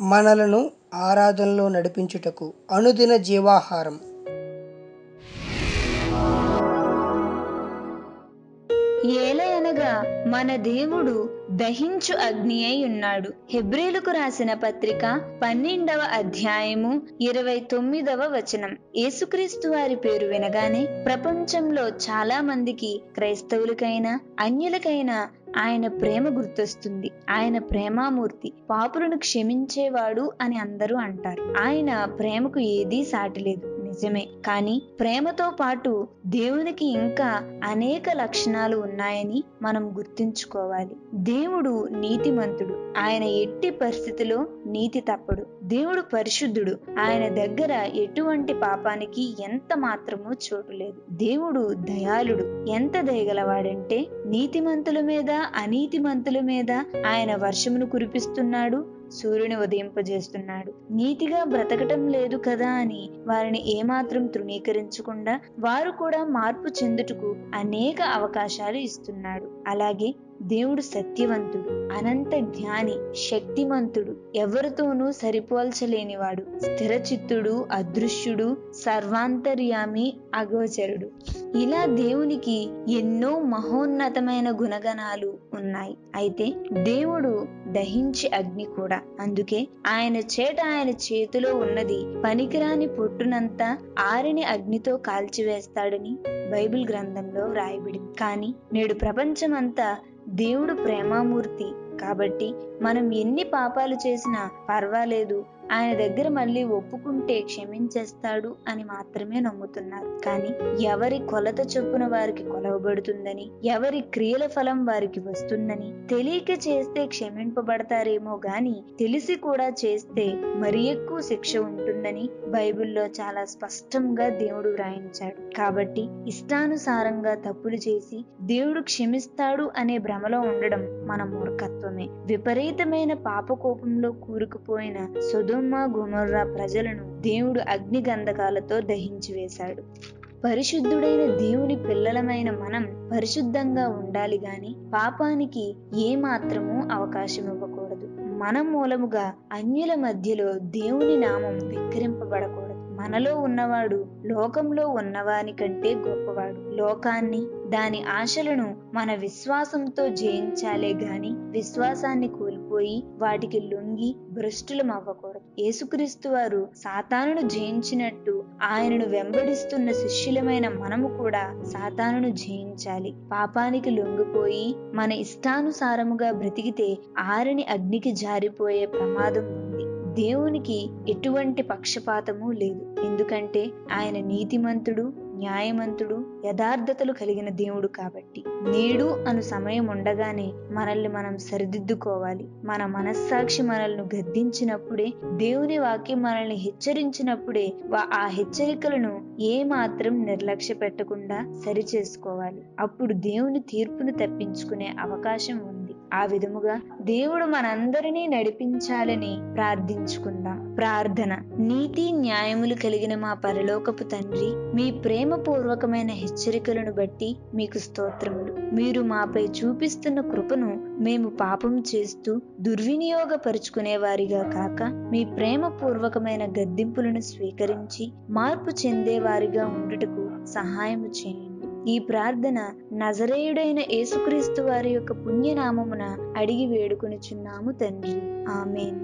మనలను ఆరాధనలో నడిపించుటకు అనుదిన జీవాహారం. అనగా మన దేవుడు దహించు అగ్ని అయి ఉన్నాడు. హెబ్రేలుకు రాసిన పత్రిక పన్నెండవ అధ్యాయము ఇరవై తొమ్మిదవ వచనం. యేసుక్రీస్తు వారి పేరు వినగానే ప్రపంచంలో చాలా మందికి క్రైస్తవులకైనా అన్యులకైనా ఆయన ప్రేమ గుర్తొస్తుంది. ఆయన ప్రేమామూర్తి పాపులను క్షమించేవాడు అని అందరూ అంటారు. ఆయన ప్రేమకు ఏదీ సాటిలేదు నిజమే కానీ ప్రేమతో పాటు దేవునికి ఇంకా అనేక లక్షణాలు ఉన్నాయని మనం గుర్తుంచుకోవాలి. దేవుడు నీతిమంతుడు. ఆయన ఎట్టి పరిస్థితిలో నీతి తప్పడు. దేవుడు పరిశుద్ధుడు. ఆయన దగ్గర ఎటువంటి పాపానికి ఎంత మాత్రమూ చోటు లేదు. దేవుడు దయాళుడు. ఎంత దయగలవాడంటే నీతిమంతుల మీద అనీతిమంతుల మీద ఆయన వర్షమును కురిపిస్తున్నాడు. సూర్యుని ఉదయింపజేస్తున్నాడు. నీతిగా బ్రతకటం లేదు కదా అని వారిని ఏమాత్రం తృణీకరించకుండా వారు కూడా మార్పు చెందుటకు అనేక అవకాశాలు ఇస్తున్నాడు. అలాగే దేవుడు సత్యవంతుడు అనంత జ్ఞాని శక్తిమంతుడు ఎవరితోనూ సరిపోల్చలేనివాడు స్థిరచిత్తుడు అదృశ్యుడు సర్వాంతర్యామి అగోచరుడు. ఇలా దేవునికి ఎన్నో మహోన్నతమైన గుణగణాలు ఉన్నాయి. అయితే దేవుడు దహించి అగ్ని కూడా. అందుకే ఆయన చేట ఆయన చేతిలో ఉన్నది పనికిరాని పొట్టునంతా ఆరిని అగ్నితో కాల్చివేస్తాడని బైబిల్ గ్రంథంలో వ్రాయబడి కానీ నేడు ప్రపంచమంతా దేవుడు ప్రేమామూర్తి. కాబట్టి మనం ఎన్ని పాపాలు చేసినా పర్వాలేదు. ఆయన దగ్గర మళ్ళీ ఒప్పుకుంటే క్షమించేస్తాడు అని మాత్రమే నమ్ముతున్నారు. కానీ ఎవరి కొలత చొప్పున వారికి కొలవబడుతుందని ఎవరి క్రియల ఫలం వారికి వస్తుందని తెలియక చేస్తే క్షమింపబడతారేమో గాని తెలిసి కూడా చేస్తే మరి ఎక్కువ శిక్ష ఉంటుందని బైబిల్లో చాలా స్పష్టంగా దేవుడు వ్రాయించాడు. కాబట్టి ఇష్టానుసారంగా తప్పులు చేసి దేవుడు క్షమిస్తాడు అనే భ్రమలో ఉండడం మన మూర్ఖత్వమే. విపరీతమైన పాపకోపంలో కూరుకుపోయిన సుధుమ గుమర్రా ప్రజలను దేవుడు అగ్ని గంధకాలతో దహించి వేశాడు. పరిశుద్ధుడైన దేవుని పిల్లలమైన మనం పరిశుద్ధంగా ఉండాలి గాని పాపానికి ఏ మాత్రము అవకాశం ఇవ్వకూడదు మన మూలముగా అన్యుల మధ్యలో దేవుని నామం విక్రింపబడకూడదు మనలో ఉన్నవాడు లోకంలో ఉన్నవాని కంటే గొప్పవాడు. లోకాన్ని దాని ఆశలను మన విశ్వాసంతో జయించాలే గాని విశ్వాసాన్ని కోల్పోయి వాటికి లొంగి భ్రష్టులం అవ్వకూడదు. యేసుక్రీస్తు వారు సాతానును జయించినట్టు ఆయనను వెంబడిస్తున్న శిష్యులమైన మనము కూడా సాతానును జయించాలి. పాపానికి లొంగిపోయి మన ఇష్టానుసారముగా బ్రతికితే ఆరిని అగ్నికి జారిపోయే ప్రమాదం ఉంది. దేవునికి ఎటువంటి పక్షపాతము లేదు. ఎందుకంటే ఆయన నీతిమంతుడు న్యాయమంతుడు యథార్థతలు కలిగిన దేవుడు కాబట్టి. నేడు అను సమయం ఉండగానే మనల్ని మనం సరిదిద్దుకోవాలి. మన మనస్సాక్షి మనల్ని గద్దించినప్పుడే దేవుని వాక్యం మనల్ని హెచ్చరించినప్పుడే ఆ హెచ్చరికలను ఏ మాత్రం నిర్లక్ష్య పెట్టకుండా సరి చేసుకోవాలి అప్పుడు దేవుని తీర్పును తప్పించుకునే అవకాశం ఉంది. ఆ విధముగా దేవుడు మనందరినీ నడిపించాలని ప్రార్థించుకుందాం. ప్రార్థన నీతి న్యాయములు కలిగిన మా పరలోకపు తండ్రి మీ ప్రేమపూర్వకమైన హెచ్చరికలను బట్టి మీకు స్తోత్రములు. మీరు మాపై చూపిస్తున్న కృపను మేము పాపం చేస్తూ దుర్వినియోగపరుచుకునే వారిగా కాక మీ ప్రేమపూర్వకమైన గద్దింపులను స్వీకరించి మార్పు చెందేవారిగా ఉండుటకు సహాయము చేయండి. ఈ ప్రార్థన నజరేయుడైన యేసుక్రీస్తు వారి యొక్క పుణ్యనామమున అడిగి వేడుకొనిచున్నాము తండ్రి. ఆమెన్.